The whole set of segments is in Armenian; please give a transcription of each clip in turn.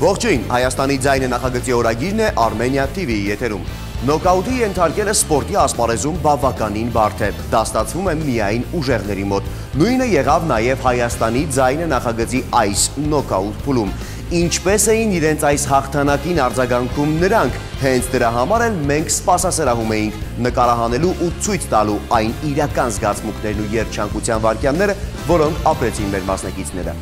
Ողջույն, Հայաստանի ձայնը նախագծի օրագիրն է Armenia TV-ի եթերում։ Նոկաուտի ենթարկելը սպորտի ասպարեզում բավականին բարդ է, դա ստացվում է միայն ուժեղների մոտ։ Նույնը եղավ նաև Հայաստանի ձայնը նախագծի այս նոկաուտ փուլում։ Ինչպես էին իրենց այս հաղթանակին արձագանքում նրանք, հենց դրա համար էլ մենք սպասասրահում էինք նկարահանելու ու ցույց տալու այն իրական զգացմունքներն ու երջանկության վարքյանները, որոնք ապրեցին մեր մասնակիցները։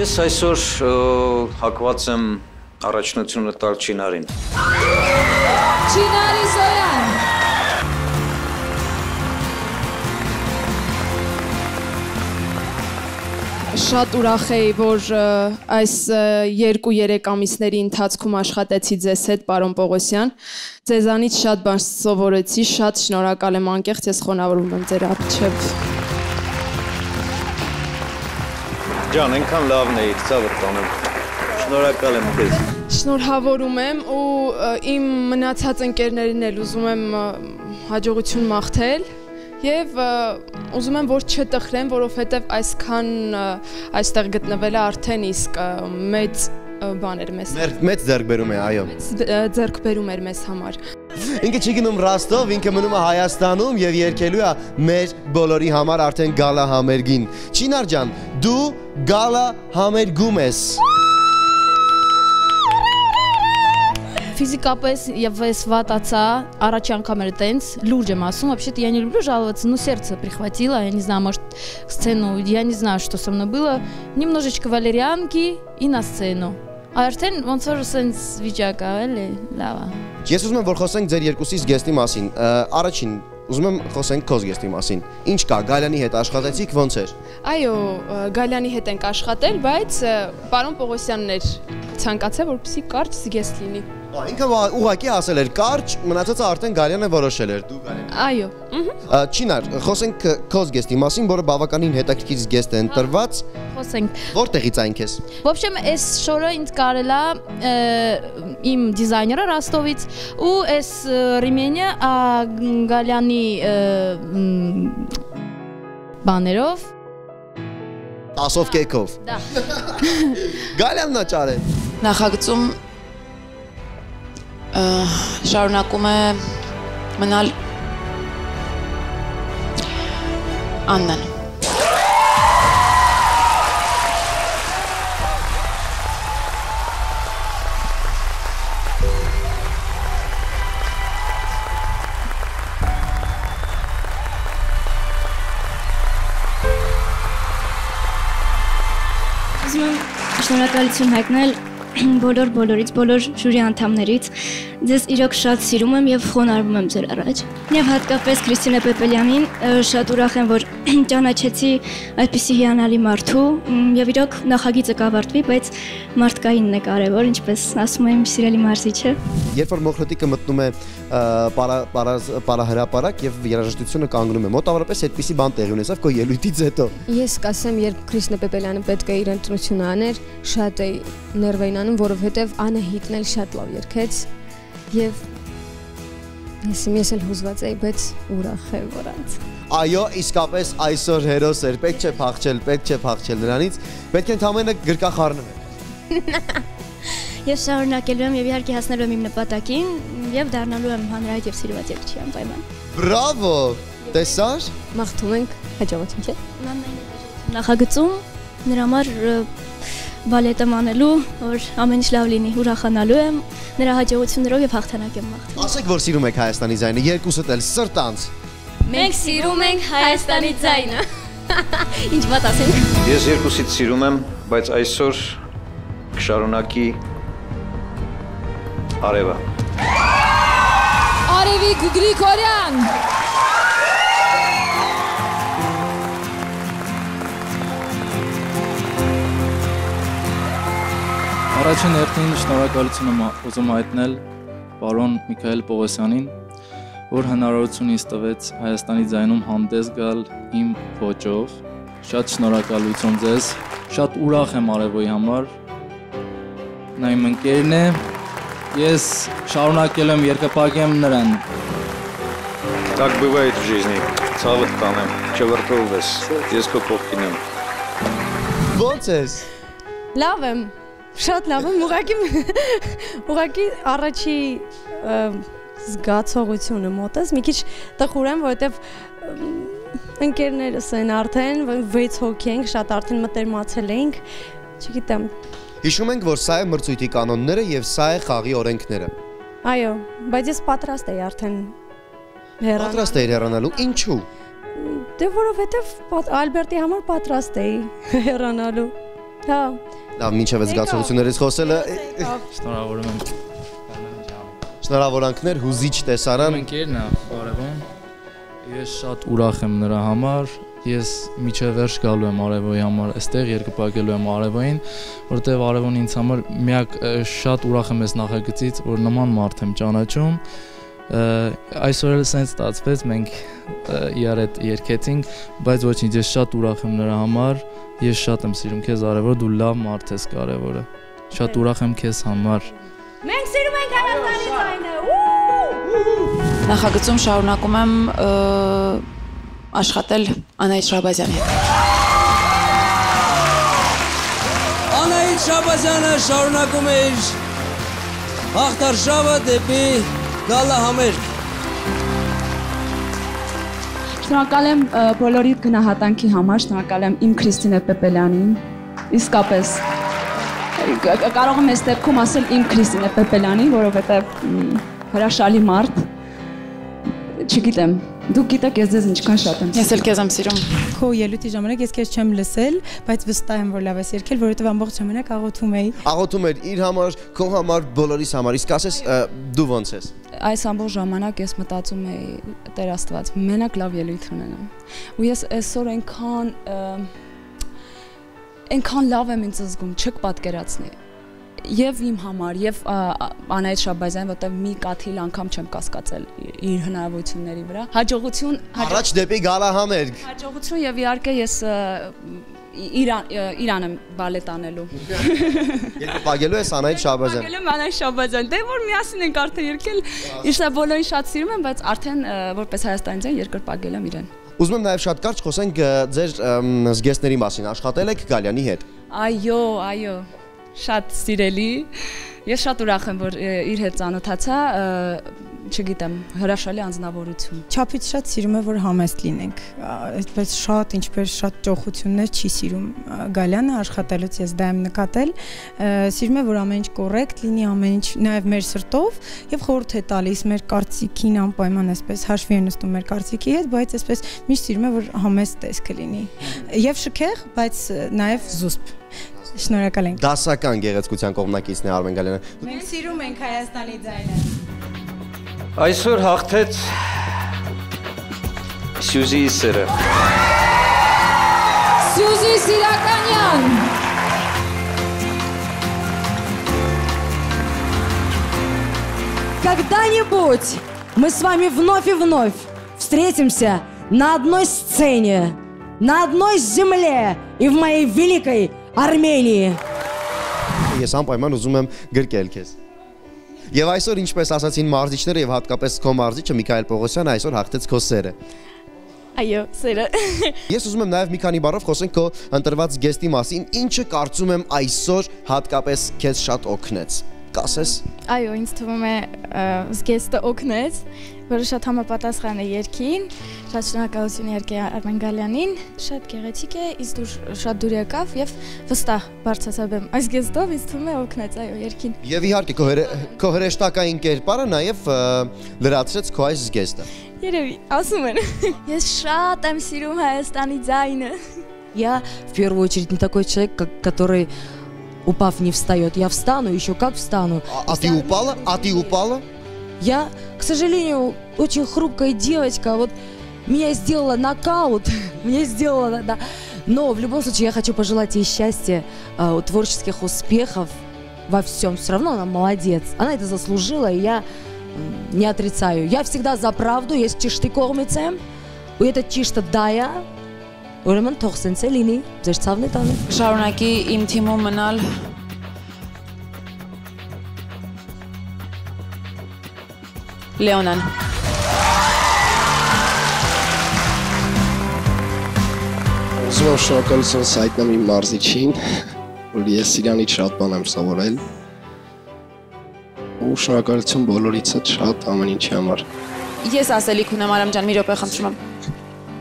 Ես այսօր հակված եմ առաջնությունը տալ Չինարին։ Չինարի Սոյան։ Շատ ուրախ էի, որ այս 2-3 ամիսների ընթացքում աշխատեցի ձեզ հետ, պարոն Պողոսյան։ Ձեզանից շատ բան սովորեցի, շատ շնորհակալ եմ անկեղծ, ես խոնավորում եմ ձեր առջև։ Ջան, այնքան լավն էիք, ցավը տանում։ Շնորհակալ եմ քեզ։ Շնորհավորում եմ ու իմ մնացած ընկերներին էլ ուզում եմ հաջողություն մաղթել եւ ուզում եմ որ չտխրեն, որովհետեւ այսքան այստեղ գտնվելը արդեն իսկ մեծ բան էր մեզ։ Մեծ ձեռքբերում է, այո։ Ձեռքբերում էր մեզ համար։ Ինքը չի գնում Ռաստով, ինքը մնում է Հայաստանում եւ երկելու է մեր բոլորի համար արդեն գալա համերգին։ Չինար ջան, դու գալա համերգում ես։ ֆիզիկապես եւ ես վատացա առաջի անգամ էր տենց լուրջ եմ ասում вообще я не люблю жаловаться но сердце прихватило я не знаю может сцену я не знаю что со мной было. Немножечко валерьянки и на сцену. Արդեն ոնց որ սենց վիճակ ա, էլի, լավ է։ Ես ուզում եմ որ խոսենք ձեր երկուսից գեստի մասին։ Առաջին ուզում եմ խոսենք քո գեստի մասին։ Ինչ կա, Գալյանի հետ աշխատեցիք, ոնց էր։ Այո, Գալյանի հետ ենք աշխատել, բայց պարոն Պողոսյանն էր ցանկացել, որպեսզի կարճ զգեստ լինի։ Ինքը ուղակի ասել էր կարճ, մնացածը արդեն Գալյանը որոշել էր, դու Գալյան։ Այո։ Չինար, խոսենք քո զգեստի մասին, որը բավականին հետաքրքիր զգեստ է ընտրված։ Խոսենք։ Որտեղից այն քեզ։ В общем, այս շորը ինձ կարելա իմ դիզայները Ռաստովից ու այս ռիմենը Գալյանի բաներով Ասով կեքով։ Դա։ Գալյանն է ճարել։ Նախագծում շարունակում է մնալ Աննան։ Ուզում եմ շնորհակալություն հայտնել բոլոր բոլորից, բոլոր ժյուրի անդամներից ձեզ իրոք շատ սիրում եմ եւ խոնարհվում եմ ձեր առաջ։ Եվ հատկապես Քրիստինե Պեպելյանին շատ ուրախ եմ, որ ճանաչեցի այդպիսի հիանալի մարդու եւ իրոք նախագիծը կավարտվի, բայց մարդկայինն է կարևոր, ինչպես ասում եմ սիրելի մարզիչը։ Երբ որ մոխրոտիկը մտնում է պարա պարա պարահրապարակ եւ երաժշտությունը կանգնում է, մոտավորապես այդպիսի բան տեղի ունեցավ քո ելույթից հետո։ Ես կասեմ, երբ Քրիստինե Պեպելյանը պետք է իր ընտրությունը աներ, շատ էի ներվային անում, որովհետեւ Անահիտն էլ շատ լավ երգեց եւ ես ես էլ հուզված էի, բայց ուրախ եմ որանց։ Այո, իսկապես այսօր հերոս էր, պետք չէ փախչել, պետք չէ փախչել նրանից, պետք է ընդամենը գրկախառնվել։ Ես շարունակելու եմ եւ իհարկե հասնելու եմ իմ նպատակին եւ դառնալու եմ հանրայինի եւ սիրված երգչի անպայման։ Բրավո։ Տեսար։ Մաղթում ենք հաջողություն, չէ՞։ Նախագծում նրա համար բալետը մանելու, որ ամեն ինչ լավ լինի, ուրախանալու եմ նրա հաջողություններով եւ հաղթանակ եմ մաղթում։ Ասեք, որ սիրում եք Հայաստանի ձայնը, երկուսդ էլ սրտանց։ Մենք սիրում ենք Հայաստանի ձայնը։ Ինչ մատ ասենք։ Ես երկուսից սիրում եմ, բայց այսօր կշարունակի Արևը։ Արևիկ Գրիգորյան։ Առաջին հերթին շնորհակալություն եմ ուզում հայտնել պարոն Միքայել Պողոսյանին, որ հնարավորություն ինձ տվեց Հայաստանի ձայնում հանդես գալ իմ ոճով։ Շատ շնորհակալություն ձեզ։ Շատ ուրախ եմ Արևոյի համար։ Նա իմ ընկերն է։ Ես շարունակել եմ երկապակեմ նրան։ Так бывает в жизни։ Ցավդ կանեմ, չվրդովես։ Ես քո կողքին եմ։ Ո՞նց ես։ Լավ եմ։ Շատ լավ եմ, ուղղակի ուղղակի առաջի զգացողությունը մոտս մի քիչ տխուր եմ, որովհետև ընկերներս են արդեն 6 հոգի ենք, շատ արդեն մտերմացել ենք։ Չգիտեմ։ Հիշում ենք, որ սա է մրցույթի կանոնները եւ սա է խաղի օրենքները։ Այո, բայց ես պատրաստ եի արդեն հեռանալ։ Պատրաստ եք հեռանալու։ Ինչու։ Դե որովհետև Ալբերտի համար պատրաստ էի հեռանալու։ Հա։ Լավ, մինչև այս զգացողություններից խոսելը Շնորհավորում եմ։ շնորհավորանքներ, հուզիչ տեսարան։ ընկերն է, Արևոն։ Ես շատ ուրախ եմ նրա համար։ Ես միջև վերջ գալու եմ Արևոյի համար, այստեղ երկպագելու եմ Արևոյին, որտեղ Արևոն ինձ համար միակ շատ ուրախ եմ այս նախագծից, որ նման մարդ եմ ճանաչում։ Այսօր էլ սենց ստացվեց, մենք իրար հետ երկեցինք, բայց ոչինչ, ես շատ ուրախ եմ նրա համար։ Ես շատ եմ սիրում քեզ Արևոր, դու լավ մարդ ես կարևորը։ Շատ ուրախ եմ քեզ համար։ Մենք սիրում ենք Հայաստանի ձայնը։ Նախագծում շարունակում եմ աշխատել Անահիտ Շահբազյանի հետ։ Անահիտ Շաբազյանը շարունակում է իր հաղթարշավը դեպի գալահամերգ։ Շնորհակալ եմ բոլորի գնահատանքի համար, շնորհակալ եմ իմ Քրիստինե Պեպելյանին։ Իսկապես կարող եմ այս դեպքում ասել իմ Քրիստինե Պեպելյանին, որովհետև հրաշալի մարդ։ Չգիտեմ, դուք գիտեք ես ձեզ ինչքան շատ եմ Ես էլ քեզ եմ սիրում։ Քո ելույթի ժամանակ ես քեզ չեմ լսել, բայց վստահ եմ, որ լավ ես երգել, որովհետև ամբողջ ժամանակ աղոթում էի։ Աղոթում էր իր համար, քո համար, բոլորիս համար։ Իսկ ասես դու ո՞նց ես։ այս ամբողջ ժամանակ ես մտածում էի Տեր Աստված, մենակ լավ ելույթ ունենամ։ Ու ես այսօր այնքան այնքան լավ եմ ինձ զգում, չեք պատկերացնի։ Եվ իմ համար, եւ Անահիտ Շաբազյան, որտեղ մի կաթիլ անգամ չեմ կասկածել իր հնարավորությունների վրա։ Հաջողություն, հաջող- Առաջ դեպի գալահամերգ։ հաջողություն եւ իհարկե ես Իրան ը, Իրան եմ բալետ անելու։ Երկպագելու ես Անահիտ Շաբազյան։ Ակել եմ Անահիտ Շաբազյան, դե որ միասին ենք արդեն երկել։ Իշտա բոլորին շատ սիրում եմ, բայց արդեն որպես հայաստանցի երկրպագել եմ իրեն։ Ուզում եմ նաև շատ կարճ խոսենք ձեր զգեստների մասին։ Աշխատել եք Գալյանի հետ։ Այո, այո, շատ սիրելի։ Ես շատ ուրախ եմ, որ իր հետ ծանոթացա, չգիտեմ, հրաշալի անձնավորություն։ Չափից շատ սիրում է որ համեստ լինենք։ Այդպես շատ ինչպես շատ ճոխություններ չի սիրում Գալյանը աշխատելուց ես դա եմ նկատել։ Սիրում է որ ամեն ինչ կոռեկտ լինի, ամեն ինչ նաև մեր սրտով եւ խորհուրդ է տալիս մեր կարծիքին անպայման այսպես հաշվի է նստում մեր կարծիքի հետ, բայց այսպես միշտ սիրում է որ համեստ տեսքը լինի։ Եվ շքեղ, բայց նաև զուսպ։ Շնորհակալ ենք։ Դասական գեղեցկության կողմնակիցն է Արմեն Գալյանը։ Մենք սիրում ենք Հայաստանի ձայնը։ Այսօր հաղթեց Սյուզիի սերը։ Սյուզի Սիրականյան։ Когда-нибудь мы с вами вновь и вновь встретимся на одной сцене, на одной земле и в моей великой Արմենիա։ Ես անպայման ուզում եմ գրկել քեզ։ Եվ այսօր ինչպես ասացին մարզիչները եւ հատկապես քո մարզիչը Միքայել Պողոսյանը այսօր հաղթեց քո սերը։ Այո, սերը։ Ես ուզում եմ նաև մի քանի բառով խոսենք քո ընտրված գեստի մասին, ինչը կարծում եմ այսօր հատկապես քեզ շատ օգնեց Կասես։ Այո, ինձ թվում է ը, զգեստը օգնեց, որը շատ համապատասխան է երկին։ Շատ շնորհակալություն երկի Արմեն Գալյանին։ Շատ գեղեցիկ է, ինձ դուր շատ դուր եկավ եւ վստահ բարձացավ եմ։ Այս գեստով ինձ թվում է օգնեց, այո, երկին։ Եվ իհարկե քո հրե- քո հրեշտակային կերպարը նաև ը, լրացրեց քո այս զգեստը։ Երևի, ասում են։ Ես շատ եմ սիրում Հայաստանի ձայնը։ Я в первую очередь не такой человек, как, который Упав не встает. Я встану, еще как встану. А, а ты упала? А ты упала? Я, к сожалению, очень хрупкая девочка. Вот меня сделала нокаут. меня сделала, да. Но в любом случае я хочу пожелать ей счастья, э, творческих успехов во всем. Все равно она молодец. Она это заслужила, и я не отрицаю. Я всегда за правду, есть чишты кормится. У это чишта дая, ուրեմն թող սենց է լինի, ձեր ցավն է տանը։ Շարունակի իմ թիմում մնալ Լեոնան։ Ուզում եմ շնորհակալություն հայտնեմ իմ մարզիչին, որ ես իրանից շատ բան եմ սովորել։ Ու շնորհակալություն բոլորիցդ շատ ամեն ինչի համար։ Ես ասելիք ունեմ Արամ ջան, մի րոպե խնդրում եմ։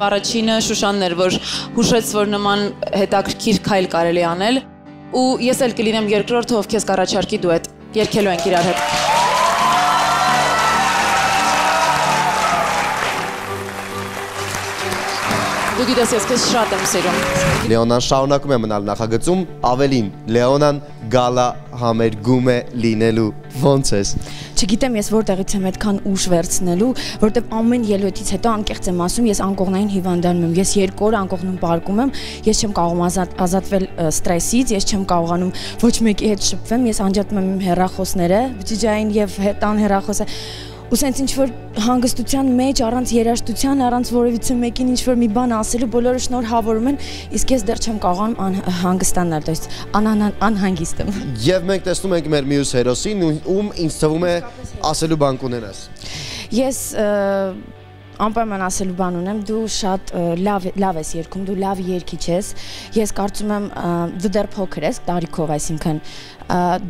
Առաջինը Շուշանն էր, որ հուշեց, որ նման հետաքրքիր քայլ կարելի անել, ու ես էլ կլինեմ երկրորդը, ով քեզ կառաջարկի դուետ։ Երկելու ենք իրար հետ։ Դու գիտես, ես քեզ շատ եմ սիրում։ Լեոնան շարունակում է մնալ նախագծում, ավելին Լեոնան գալա համերգում է լինելու ոնց ես։ Չգիտեմ ես որտեղից եմ այդքան ուշ վերցնելու, որտեվ ամեն ելույթից հետո անկեղծ եմ ասում, ես անկողնային հիվանդանում եմ։ Ես երկու օր անկողնում պարկում եմ, ես չեմ կարողում ազատ, ազատվել ստրեսից, ես չեմ կարողանում ոչ մեկի հետ շփվեմ, ես անջատում եմ իմ հեռախոսները, բջջային եւ հետան հեռախոսը ու սենց ինչ որ հանգստության մեջ առանց երաշտության, առանց որևիցե մեկին ինչ որ մի բան ասելու բոլորը շնորհավորում են, իսկ ես դեռ չեմ կարողանում հանգստանալ, то есть անհանգիստ եմ։ Եվ մենք տեսնում ենք մեր մյուս հերոսին, ում ինձ թվում է ասելու բան կունենաս։ Ես անպայման ասելու բան ունեմ, դու շատ լավ լավ ես երգում, դու լավ երգիչ ես։ Ես կարծում եմ դու դեռ փոքր ես տարիքով, այսինքն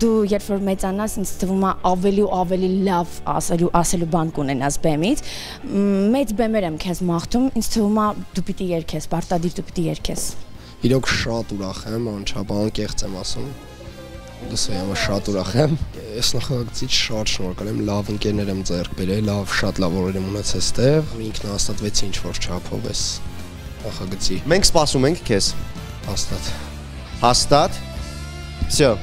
դու երբ որ մեծանաս, ինձ թվում է ավելի ու ավելի լավ ասելու ասելու բան կունենաս բեմից։ Մեծ բեմեր եմ քեզ մաղթում, ինձ թվում է դու պիտի երգես, պարտադիր դու պիտի երգես։ Իրոք շատ ուրախ եմ, անչափահան կեղծ եմ ասում լսո եմ շատ ուրախ եմ։ Ես նախագծից շատ շնորհակալ եմ, լավ ընկերներ եմ ձեռք բերել, լավ շատ լավ օրեր եմ ունեցել ստեղ, ինքն հաստատվեց ինչ որ չափով էս նախագծի։ Մենք սպասում ենք քեզ։ Հաստատ։ Հաստատ։ Всё։